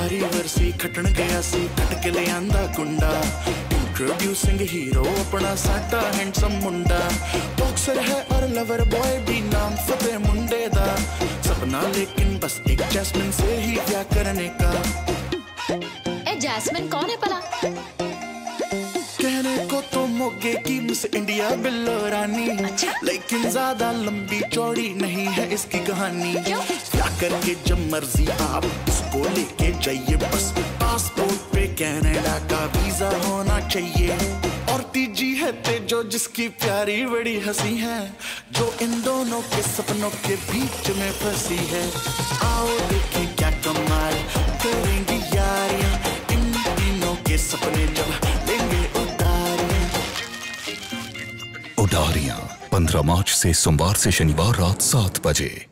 ਸਾਰੀ ਵਰਸੀ ਖਟਣ ਗਿਆ ਸੀ ਖਟ ले ਲਿਆਂਦਾ कुंडा। इंट्रोड्यूसिंग हीरो अपना साटा हैंडसम मुंडा। बॉक्सर है और लवर बॉय भी नाम फतेह मुंडे दा। सपना लेकिन बस एक जैस्मिन से ही क्या करने का। ए जैस्मिन कौन है पला? तो मोगे की मिस इंडिया बिल्लो रानी। अच्छा? लेकिन ज़्यादा लंबी चौड़ी नहीं है इसकी कहानी। क्या? करके जब मर्ज़ी आप इसको लेके जाइए बस पासपोर्ट पे कनाडा का वीज़ा होना चाहिए। और तीजी है तेजो जिसकी प्यारी बड़ी हँसी है जो इन दोनों के सपनों के बीच में फंसी है। आओ देखें क्या कमाल करेंगी यारियाँ इन तीनों के सपने जब उडारियाँ 15 मार्च से सोमवार से शनिवार रात सात बजे।